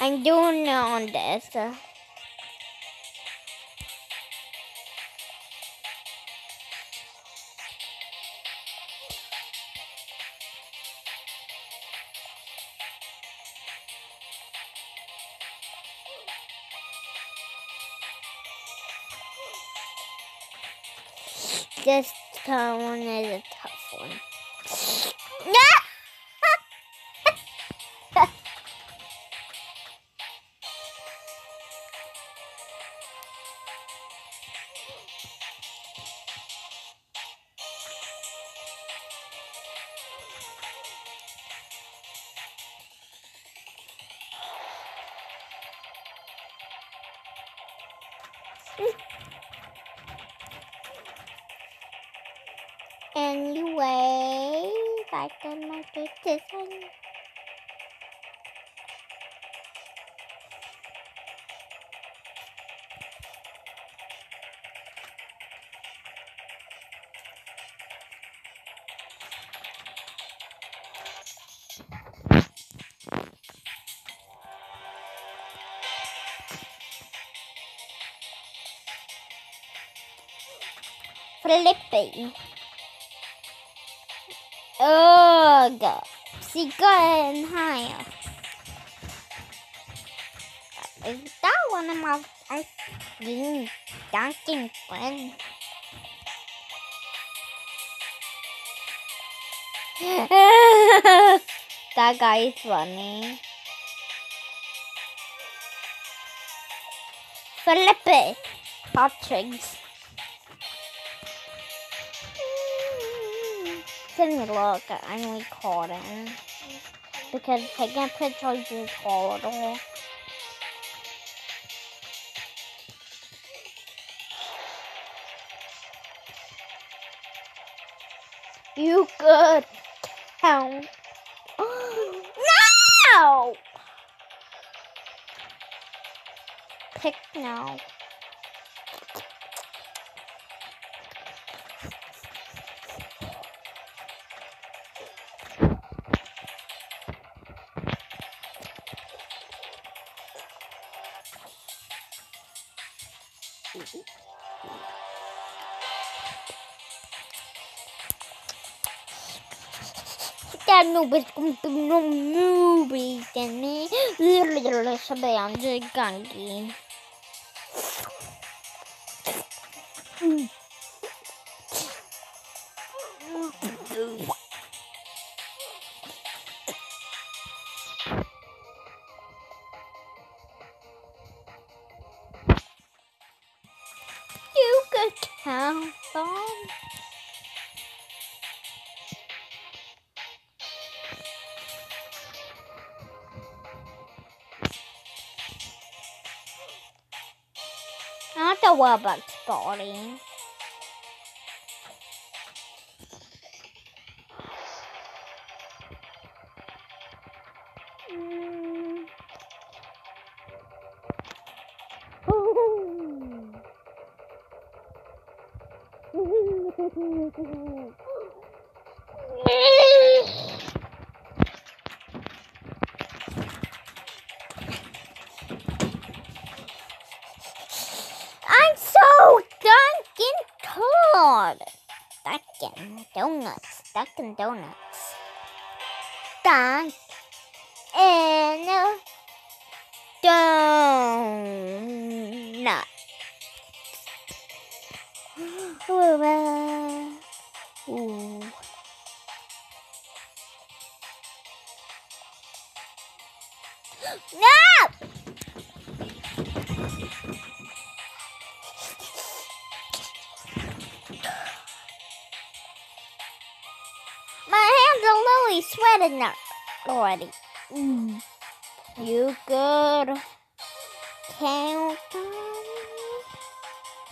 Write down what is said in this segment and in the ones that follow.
I'm doing it on this. Uh, this one is a tough one. Anyway, I can make it design. Flipping. Oh, Ugh. She got in higher. Is that one of my I think dancing friends? that guy is funny. Felipe Hot Tricks. Let me look. I'm recording. Because taking pictures is horrible. You could count. no! Pick now. That nobody's going to no movies than me. Ang giganti. You the Robux body. Donuts. Dunkin' Donuts. Dunkin' Donut. Ooh. No! Sweating now already. Mm. You good? Count on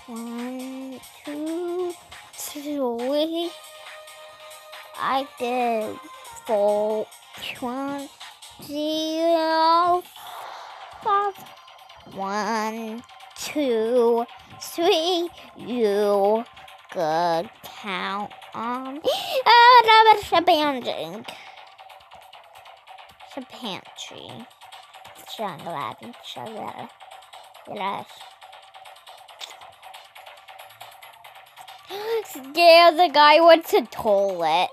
one, two, three. I did four, one, zero, five, one, two, three. You good? Count on. Uh, that was a banding. A pantry. Chocolate, chocolate. Yes. Scare the guy went to toilet.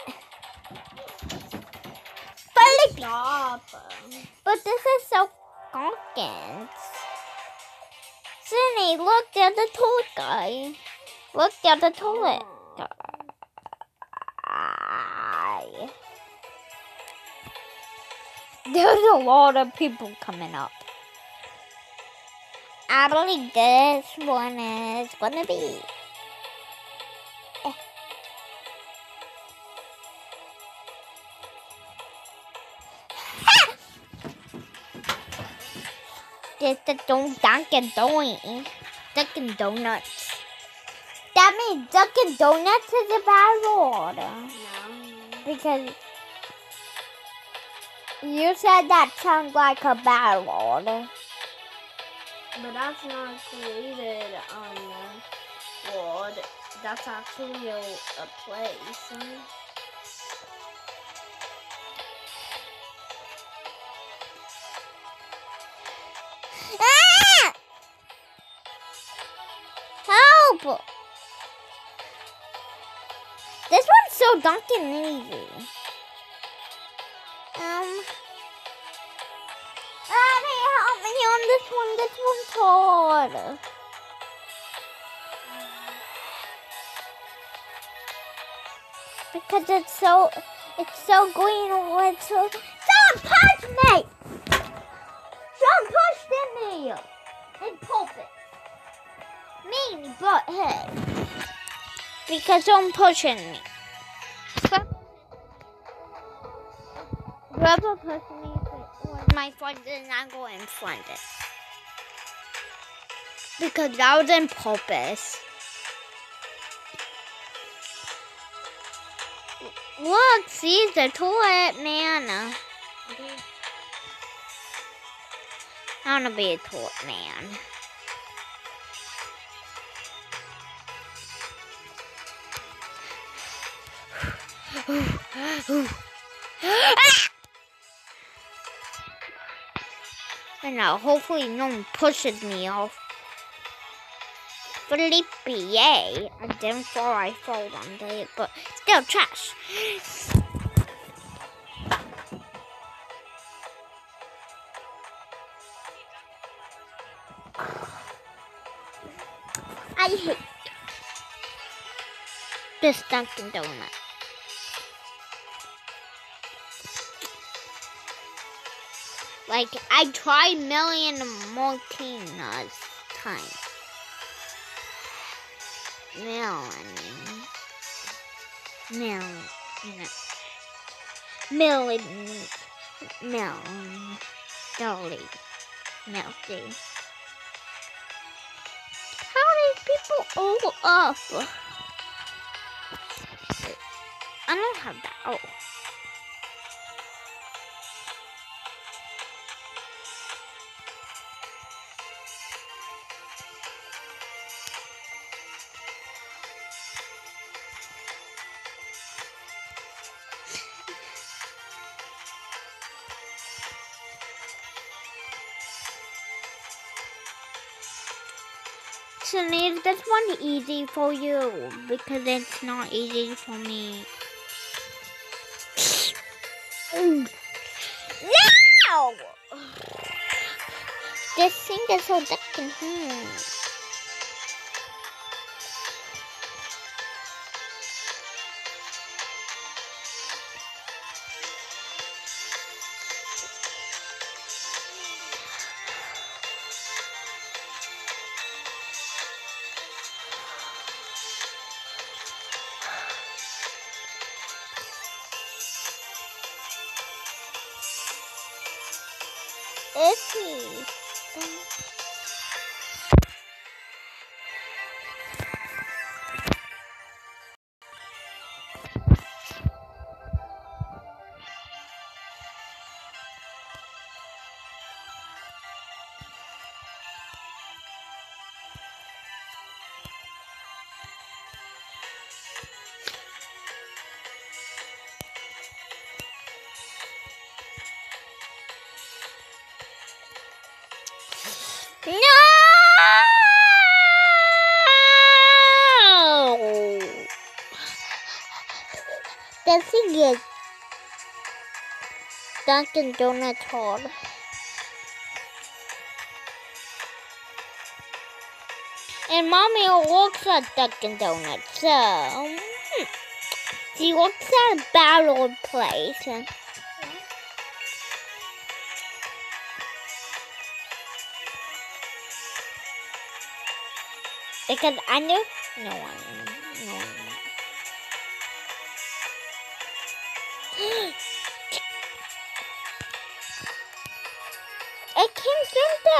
But Stop. but this is so conking. Sydney, look, there's the toilet guy. Look, there's the toilet oh. guy. There's a lot of people coming up. I believe this one is gonna be. eh. Ha! This the Don- Dunkin' Donuts. Dunkin' Donuts. That means Dunkin' Donuts is a bad word. No. Because you said that sounds like a bad word. But that's not created on the world. That's actually a, a place. Ah! Help! This one's so Dunkin' easy. One. This. Because it's so, it's so green. or It's so. Someone punch me! Someone pushed in me! In pulpit. Me, but hey. Because someone pushing me. Whoever pushed me was my friend and I go in front it. Because that was in purpose. Look, see the toilet man. I wanna be a toilet man. and now hopefully no one pushes me off. Felipe. I didn't fall, I fall under it, but still trash. I hate this Dunkin' Donut. Like I tried million Martinas times. Million. Million. Million. Million. Dolly. Melty. How did people all up? I don't have that. Oh. Sunil, this one easy for you because it's not easy for me. No! This thing is so different. Hmm. No! The thing is, Dunkin' Donuts hard. And mommy works at Dunkin' Donuts, so hmm, she works at a battle place. Because I knew no one, no one. It came from the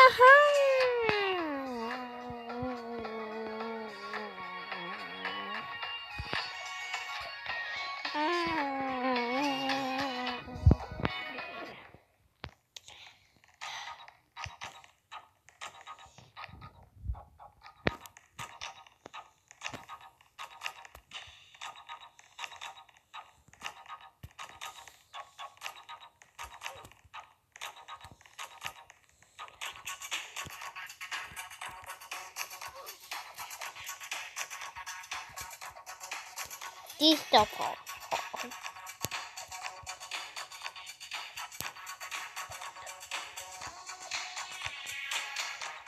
Stuff.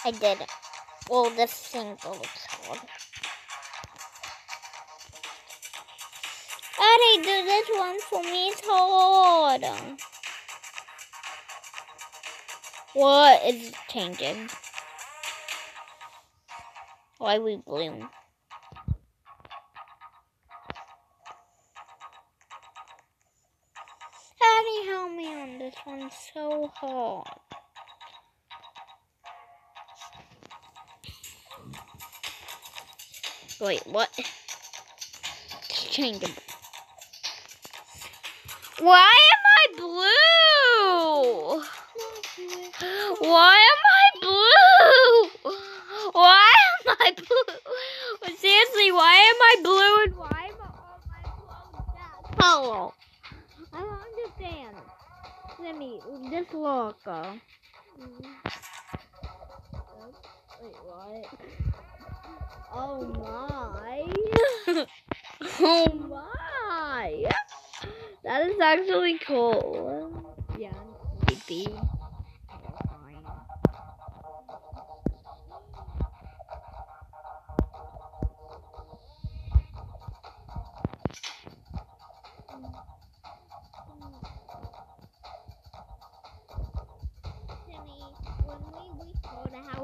I did it. Well, this single looks hard. Daddy, do this one for me. It's hard. What is changing? Why we bloom? So hard. Wait, what? It's changing. Why am I blue? Why am I blue? Why am I blue? Seriously, why am I blue and why am all my clothes that color? I don't understand. Let me just look. Uh, wait, what? Oh my! oh my! That is actually cool. Yeah, I'm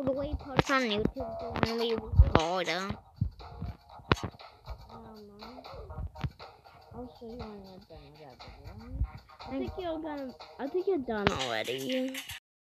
do we on YouTube when we record? uh? Um, I'll show you when you're done with that video. I think you're gonna. I think you're done already.